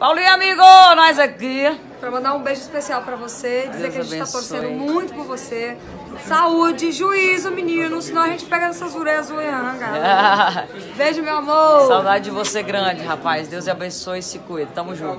Paulinho, amigo, nós aqui. Pra mandar um beijo especial pra você, dizer Deus que a gente tá torcendo muito por você. Saúde, juízo, menino, senão a gente pega essas orelhas zoiangas. Beijo, meu amor. Saudade de você grande, rapaz. Deus abençoe e se cuida. Tamo junto.